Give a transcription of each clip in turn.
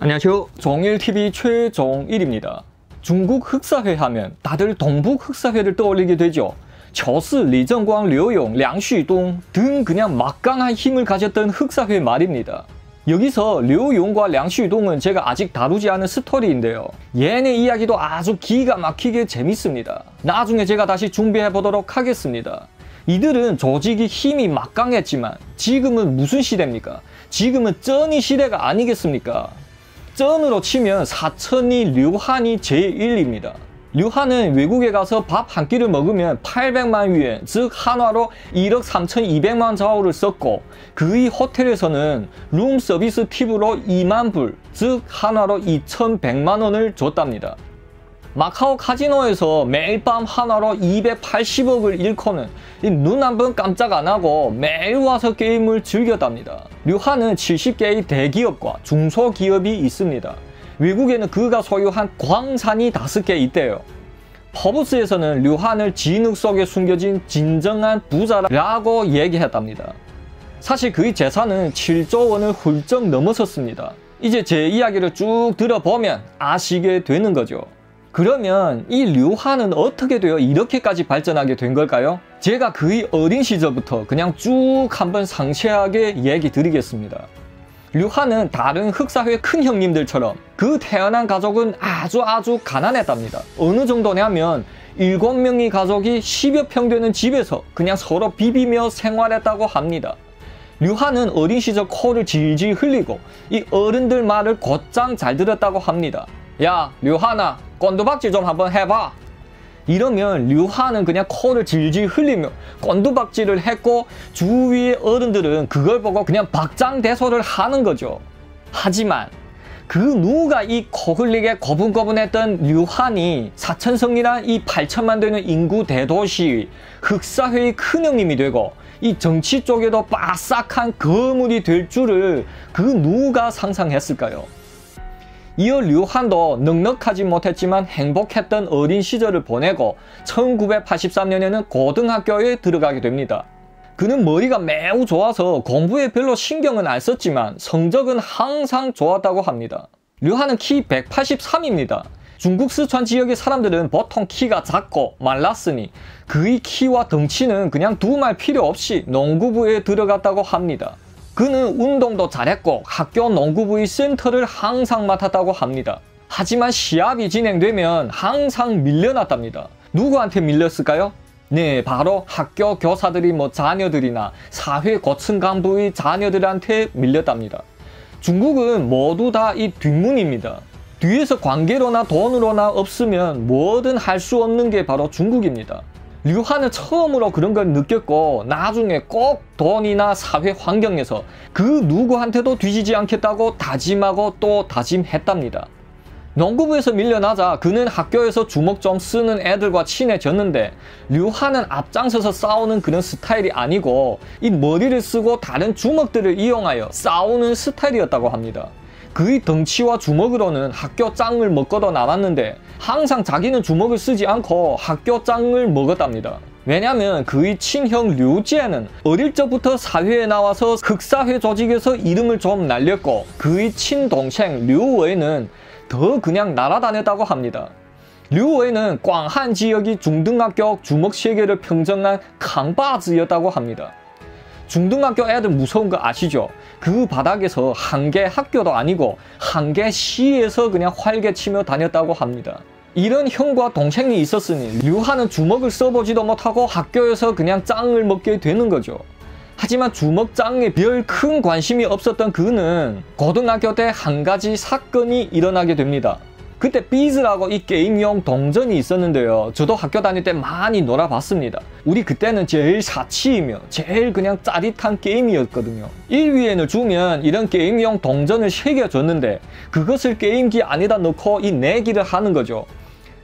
안녕하세요. 종일TV 최종일입니다. 중국 흑사회 하면 다들 동북 흑사회를 떠올리게 되죠. 저스, 리정광, 류용, 량슈동 등 그냥 막강한 힘을 가졌던 흑사회 말입니다. 여기서 류용과 량슈동은 제가 아직 다루지 않은 스토리인데요. 얘네 이야기도 아주 기가 막히게 재밌습니다. 나중에 제가 다시 준비해 보도록 하겠습니다. 이들은 조직이 힘이 막강했지만 지금은 무슨 시대입니까? 지금은 쩌니 시대가 아니겠습니까? 쩐으로 치면 사천이 류한이 제1입니다. 류한은 외국에 가서 밥 한 끼를 먹으면 800만 위엔, 즉 한화로 1억 3,200만 자오를 썼고 그의 호텔에서는 룸 서비스 팁으로 2만 불, 즉 한화로 2,100만 원을 줬답니다. 마카오 카지노에서 매일 밤 하나로 280억을 잃고는 눈 한 번 깜짝 안 하고 매일 와서 게임을 즐겼답니다. 류한은 70개의 대기업과 중소기업이 있습니다. 외국에는 그가 소유한 광산이 5개 있대요. 퍼브스에서는 류한을 진흙 속에 숨겨진 진정한 부자라고 얘기했답니다. 사실 그의 재산은 7조 원을 훌쩍 넘어섰습니다. 이제 제 이야기를 쭉 들어보면 아시게 되는 거죠. 그러면 이 류화는 어떻게 되어 이렇게까지 발전하게 된 걸까요? 제가 그의 어린 시절부터 그냥 쭉 한번 상세하게 얘기 드리겠습니다. 류화는 다른 흑사회 큰 형님들처럼 그 태어난 가족은 아주 아주 가난했답니다. 어느 정도냐면 7명의 가족이 10여 평 되는 집에서 그냥 서로 비비며 생활했다고 합니다. 류화는 어린 시절 코를 질질 흘리고 이 어른들 말을 곧장 잘 들었다고 합니다. 야, 류하나, 건두박질 좀 한번 해봐. 이러면 류하는 그냥 코를 질질 흘리며 건두박질을 했고 주위의 어른들은 그걸 보고 그냥 박장대소를 하는 거죠. 하지만 그 누가 이 코흘리게 거분거분했던 류한이 사천성이란 이 8천만 되는 인구 대도시 흑사회의 큰 형님이 되고 이 정치 쪽에도 바싹한 거물이 될 줄을 그 누가 상상했을까요? 이어 류한도 넉넉하지 못했지만 행복했던 어린 시절을 보내고 1983년에는 고등학교에 들어가게 됩니다. 그는 머리가 매우 좋아서 공부에 별로 신경은 안 썼지만 성적은 항상 좋았다고 합니다. 류한은 키 183입니다. 중국 스촨 지역의 사람들은 보통 키가 작고 말랐으니 그의 키와 덩치는 그냥 두말 필요 없이 농구부에 들어갔다고 합니다. 그는 운동도 잘했고 학교 농구부의 센터를 항상 맡았다고 합니다. 하지만 시합이 진행되면 항상 밀려났답니다. 누구한테 밀렸을까요? 네, 바로 학교 교사들이 뭐 자녀들이나 사회 고층 간부의 자녀들한테 밀렸답니다. 중국은 모두 다 이 뒷문입니다. 뒤에서 관계로나 돈으로나 없으면 뭐든 할 수 없는 게 바로 중국입니다. 류한은 처음으로 그런 걸 느꼈고 나중에 꼭 돈이나 사회 환경에서 그 누구한테도 뒤지지 않겠다고 다짐하고 또 다짐했답니다. 농구부에서 밀려나자 그는 학교에서 주먹 좀 쓰는 애들과 친해졌는데 류한은 앞장서서 싸우는 그런 스타일이 아니고 이 머리를 쓰고 다른 주먹들을 이용하여 싸우는 스타일이었다고 합니다. 그의 덩치와 주먹으로는 학교 짱을 먹고도 남았는데 항상 자기는 주먹을 쓰지 않고 학교 짱을 먹었답니다. 왜냐면 그의 친형 류지에는 어릴 적부터 사회에 나와서 극사회 조직에서 이름을 좀 날렸고 그의 친동생 류웨는 더 그냥 날아다녔다고 합니다. 류웨는 광한 지역이 중등학교 주먹 세계를 평정한 강바즈였다고 합니다. 중등학교 애들 무서운 거 아시죠? 그 바닥에서 한 개 학교도 아니고 한 개 시에서 그냥 활개치며 다녔다고 합니다. 이런 형과 동생이 있었으니 류하는 주먹을 써보지도 못하고 학교에서 그냥 짱을 먹게 되는 거죠. 하지만 주먹짱에 별 큰 관심이 없었던 그는 고등학교 때 한 가지 사건이 일어나게 됩니다. 그때 비즈라고 이 게임용 동전이 있었는데요. 저도 학교 다닐 때 많이 놀아봤습니다. 우리 그때는 제일 사치이며 제일 그냥 짜릿한 게임이었거든요. 1위엔을 주면 이런 게임용 동전을 3개 줬는데 그것을 게임기 안에다 넣고 이 내기를 하는 거죠.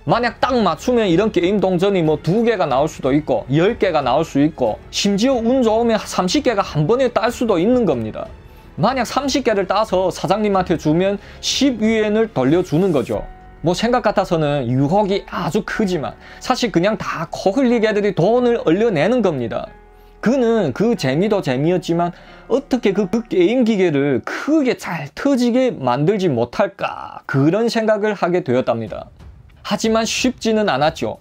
만약 딱 맞추면 이런 게임 동전이 뭐 두 개가 나올 수도 있고 10개가 나올 수 있고 심지어 운 좋으면 30개가 한 번에 딸 수도 있는 겁니다. 만약 30개를 따서 사장님한테 주면 10위엔을 돌려주는 거죠. 뭐 생각 같아서는 유혹이 아주 크지만 사실 그냥 다 코흘리개들이 돈을 얼려내는 겁니다. 그는 그 재미도 재미였지만 어떻게 그, 그 게임 기계를 크게 잘 터지게 만들지 못할까 그런 생각을 하게 되었답니다. 하지만 쉽지는 않았죠.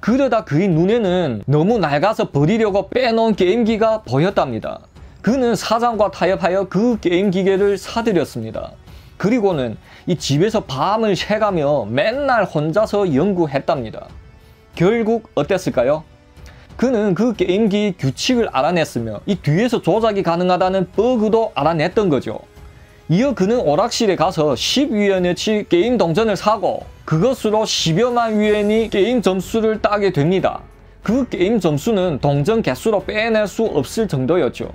그러다 그의 눈에는 너무 낡아서 버리려고 빼놓은 게임기가 보였답니다. 그는 사장과 타협하여 그 게임 기계를 사들였습니다. 그리고는 이 집에서 밤을 새가며 맨날 혼자서 연구했답니다. 결국 어땠을까요? 그는 그 게임기 규칙을 알아냈으며 이 뒤에서 조작이 가능하다는 버그도 알아냈던 거죠. 이어 그는 오락실에 가서 10위엔어치 게임 동전을 사고 그것으로 10여만 위엔이 게임 점수를 따게 됩니다. 그 게임 점수는 동전 개수로 빼낼 수 없을 정도였죠.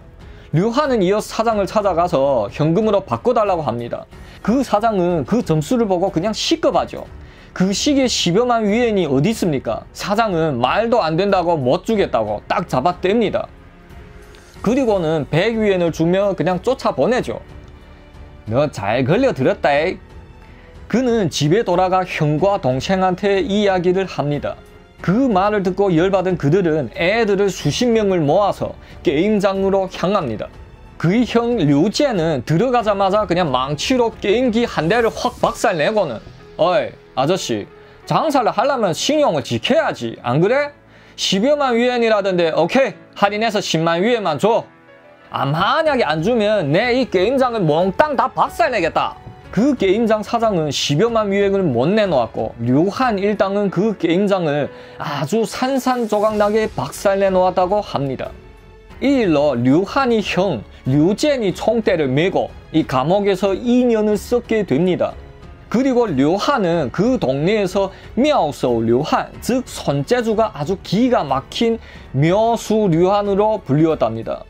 류한은 이어 사장을 찾아가서 현금으로 바꿔달라고 합니다. 그 사장은 그 점수를 보고 그냥 식겁하죠. 그 시기에 10여만 위엔이 어디 있습니까? 사장은 말도 안 된다고 못 주겠다고 딱 잡아뗍니다. 그리고는 100위엔을 주며 그냥 쫓아보내죠. 너 잘 걸려들었다. 에 그는 집에 돌아가 형과 동생한테 이야기를 합니다. 그 말을 듣고 열받은 그들은 애들을 수십 명을 모아서 게임장으로 향합니다. 그의 형 류제는 들어가자마자 그냥 망치로 게임기 한 대를 확 박살내고는 어이 아저씨 장사를 하려면 신용을 지켜야지 안 그래? 10여만 위엔이라던데 오케이 할인해서 10만 위엔만 줘. 아 만약에 안 주면 내 이 게임장을 몽땅 다 박살내겠다. 그 게임장 사장은 10여만 위액을 못 내놓았고 류한 일당은 그 게임장을 아주 산산조각나게 박살내 놓았다고 합니다. 이 일로 류한이 형 류젠이 총대를 메고 이 감옥에서 2년을 썩게 됩니다. 그리고 류한은 그 동네에서 묘소 류한, 즉 손재주가 아주 기가 막힌 묘수 류한으로 불리웠답니다.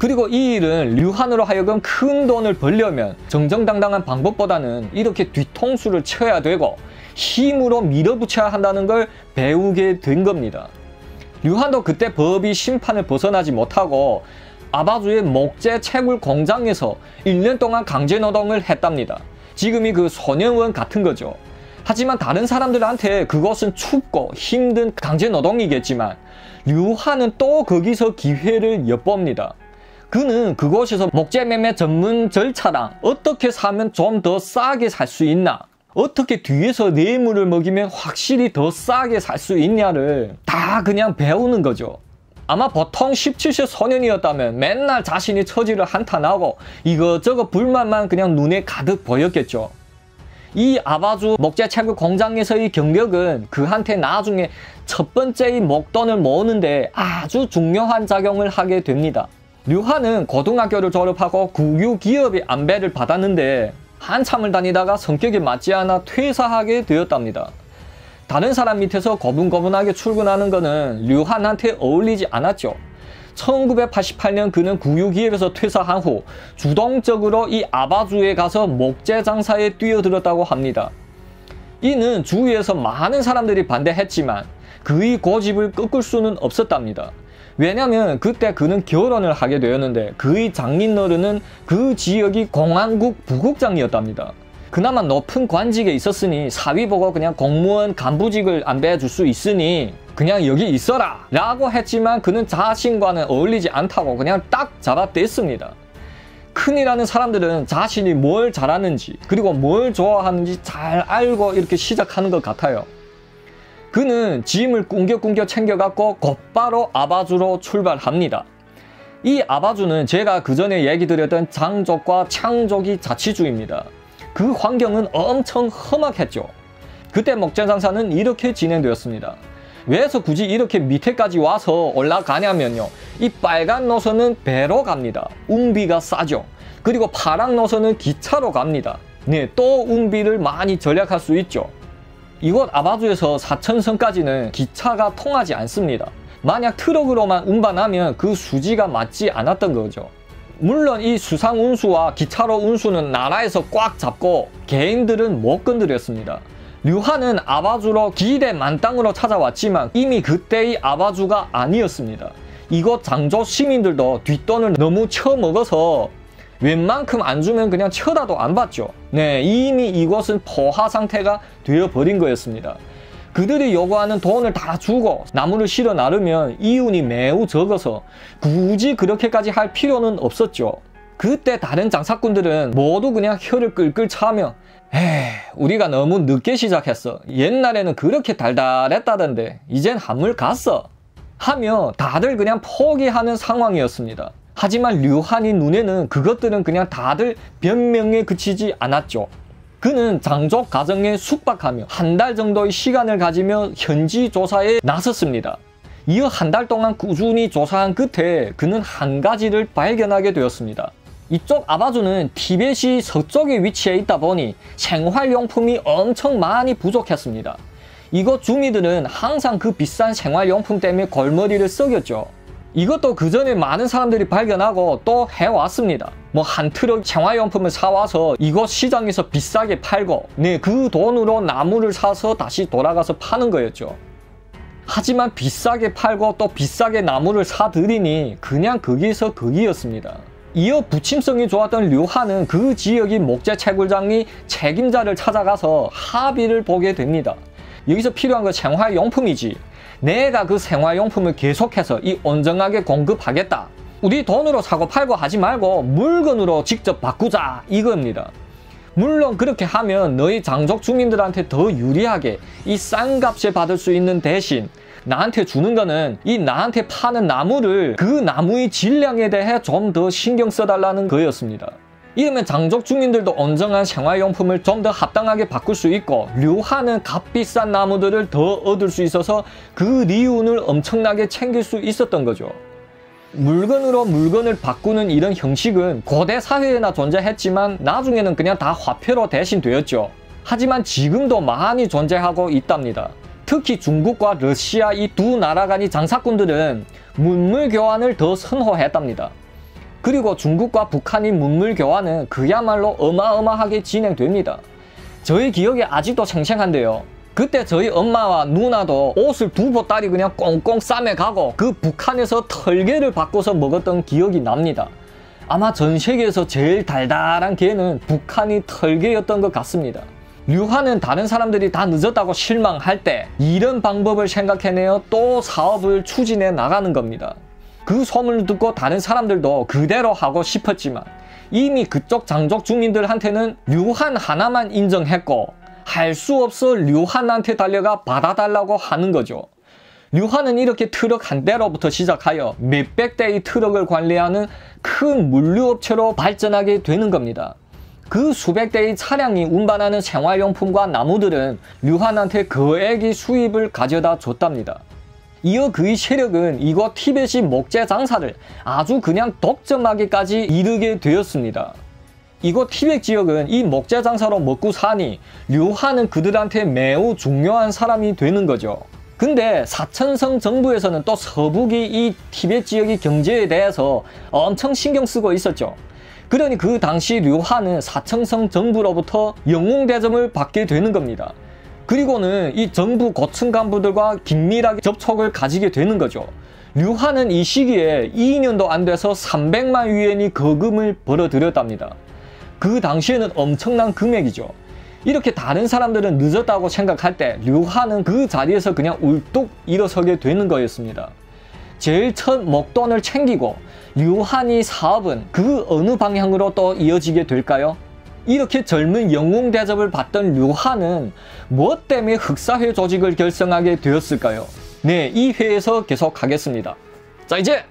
그리고 이 일은 류한으로 하여금 큰 돈을 벌려면 정정당당한 방법보다는 이렇게 뒤통수를 쳐야 되고 힘으로 밀어붙여야 한다는 걸 배우게 된 겁니다. 류한도 그때 법이 심판을 벗어나지 못하고 아바주의 목재 채굴 공장에서 1년 동안 강제노동을 했답니다. 지금이 그 소년원 같은 거죠. 하지만 다른 사람들한테 그것은 춥고 힘든 강제노동이겠지만 류한은 또 거기서 기회를 엿봅니다. 그는 그곳에서 목재 매매 전문 절차랑 어떻게 사면 좀 더 싸게 살 수 있나 어떻게 뒤에서 뇌물을 먹이면 확실히 더 싸게 살 수 있냐를 다 그냥 배우는 거죠. 아마 보통 17세 소년이었다면 맨날 자신이 처지를 한탄하고 이것저것 불만만 그냥 눈에 가득 보였겠죠. 이 아바주 목재 채굴 공장에서의 경력은 그한테 나중에 첫 번째의 목돈을 모으는데 아주 중요한 작용을 하게 됩니다. 류하는 고등학교를 졸업하고 국유 기업의 안배를 받았는데 한참을 다니다가 성격이 맞지 않아 퇴사하게 되었답니다. 다른 사람 밑에서 거분거분하게 출근하는 것은 류한한테 어울리지 않았죠. 1988년 그는 국유기업에서 퇴사한 후 주동적으로 이 아바주에 가서 목재 장사에 뛰어들었다고 합니다. 이는 주위에서 많은 사람들이 반대했지만 그의 고집을 꺾을 수는 없었답니다. 왜냐면 그때 그는 결혼을 하게 되었는데 그의 장인어른은 그 지역이 공안국 부국장이었답니다. 그나마 높은 관직에 있었으니 사위 보고 그냥 공무원 간부직을 안배해 줄 수 있으니 그냥 여기 있어라 라고 했지만 그는 자신과는 어울리지 않다고 그냥 딱 잡아댔습니다. 큰이라는 사람들은 자신이 뭘 잘하는지 그리고 뭘 좋아하는지 잘 알고 이렇게 시작하는 것 같아요. 그는 짐을 꿍겨꿍겨 챙겨갖고 곧바로 아바주로 출발합니다. 이 아바주는 제가 그 전에 얘기 드렸던 장족과 창족이 자치주입니다. 그 환경은 엄청 험악했죠. 그때 목재장사는 이렇게 진행되었습니다. 왜서 굳이 이렇게 밑에까지 와서 올라가냐면요. 이 빨간 노선은 배로 갑니다. 웅비가 싸죠. 그리고 파랑 노선은 기차로 갑니다. 네, 또 웅비를 많이 절약할 수 있죠. 이곳 아바주에서 사천성까지는 기차가 통하지 않습니다. 만약 트럭으로만 운반하면 그 수지가 맞지 않았던 거죠. 물론 이 수상 운수와 기차로 운수는 나라에서 꽉 잡고 개인들은 못 건드렸습니다. 류한은 아바주로 기대 만땅으로 찾아왔지만 이미 그때의 아바주가 아니었습니다. 이곳 장조 시민들도 뒷돈을 너무 쳐먹어서 웬만큼 안 주면 그냥 쳐다도 안 봤죠. 네, 이미 이곳은 포화 상태가 되어버린 거였습니다. 그들이 요구하는 돈을 다 주고 나무를 실어 나르면 이윤이 매우 적어서 굳이 그렇게까지 할 필요는 없었죠. 그때 다른 장사꾼들은 모두 그냥 혀를 끌끌 차며 에이 우리가 너무 늦게 시작했어. 옛날에는 그렇게 달달했다던데 이젠 한물 갔어. 하며 다들 그냥 포기하는 상황이었습니다. 하지만 류한이 눈에는 그것들은 그냥 다들 변명에 그치지 않았죠. 그는 장족 가정에 숙박하며 한 달 정도의 시간을 가지며 현지 조사에 나섰습니다. 이어 한 달 동안 꾸준히 조사한 끝에 그는 한 가지를 발견하게 되었습니다. 이쪽 아바주는 티벳이 서쪽에 위치해 있다 보니 생활용품이 엄청 많이 부족했습니다. 이곳 주민들은 항상 그 비싼 생활용품 때문에 골머리를 썩였죠. 이것도 그 전에 많은 사람들이 발견하고 또 해왔습니다. 뭐 한 트럭 생활용품을 사와서 이곳 시장에서 비싸게 팔고 네, 그 돈으로 나무를 사서 다시 돌아가서 파는 거였죠. 하지만 비싸게 팔고 또 비싸게 나무를 사들이니 그냥 거기서 거기였습니다. 이어 부침성이 좋았던 류하는 그 지역의 목재 채굴장이 책임자를 찾아가서 합의를 보게 됩니다. 여기서 필요한 건 생활용품이지. 내가 그 생활용품을 계속해서 이 온전하게 공급하겠다. 우리 돈으로 사고 팔고 하지 말고 물건으로 직접 바꾸자 이겁니다. 물론 그렇게 하면 너희 장족 주민들한테 더 유리하게 이 싼 값에 받을 수 있는 대신 나한테 주는 거는 이 나한테 파는 나무를 그 나무의 질량에 대해 좀 더 신경 써달라는 거였습니다. 이러면 장족 주민들도 온전한 생활용품을 좀 더 합당하게 바꿀 수 있고 류하는 값비싼 나무들을 더 얻을 수 있어서 그 리운을 엄청나게 챙길 수 있었던 거죠. 물건으로 물건을 바꾸는 이런 형식은 고대 사회에나 존재했지만 나중에는 그냥 다 화폐로 대신되었죠. 하지만 지금도 많이 존재하고 있답니다. 특히 중국과 러시아 이 두 나라 간의 장사꾼들은 문물 교환을 더 선호했답니다. 그리고 중국과 북한의 문물 교환은 그야말로 어마어마하게 진행됩니다. 저희 기억에 아직도 생생한데요. 그때 저희 엄마와 누나도 옷을 두 보따리 그냥 꽁꽁 싸매 가고 그 북한에서 털개를 바꿔서 먹었던 기억이 납니다. 아마 전 세계에서 제일 달달한 게는 북한이 털개였던 것 같습니다. 류화는 다른 사람들이 다 늦었다고 실망할 때 이런 방법을 생각해내어 또 사업을 추진해 나가는 겁니다. 그 소문을 듣고 다른 사람들도 그대로 하고 싶었지만 이미 그쪽 장족 주민들한테는 류한 하나만 인정했고 할 수 없어 류한한테 달려가 받아달라고 하는 거죠. 류한은 이렇게 트럭 한 대로부터 시작하여 몇백 대의 트럭을 관리하는 큰 물류업체로 발전하게 되는 겁니다. 그 수백 대의 차량이 운반하는 생활용품과 나무들은 류한한테 거액의 수입을 가져다 줬답니다. 이어 그의 세력은 이곳 티벳이 목재 장사를 아주 그냥 독점하기까지 이르게 되었습니다. 이곳 티벳 지역은 이 목재 장사로 먹고 사니 류하는 그들한테 매우 중요한 사람이 되는 거죠. 근데 사천성 정부에서는 또 서북이 이 티벳 지역의 경제에 대해서 엄청 신경 쓰고 있었죠. 그러니 그 당시 류하는 사천성 정부로부터 영웅대접을 받게 되는 겁니다. 그리고는 이 정부 고층 간부들과 긴밀하게 접촉을 가지게 되는 거죠. 류하는 이 시기에 2년도 안 돼서 300만 위엔이 거금을 벌어들였답니다. 그 당시에는 엄청난 금액이죠. 이렇게 다른 사람들은 늦었다고 생각할 때 류하는 그 자리에서 그냥 울뚝 일어서게 되는 거였습니다. 제일 첫 목돈을 챙기고 류한이 사업은 그 어느 방향으로 또 이어지게 될까요? 이렇게 젊은 영웅 대접을 받던 류하는 무엇 때문에 흑사회 조직을 결성하게 되었을까요? 네, 이 회에서 계속 하겠습니다. 자, 이제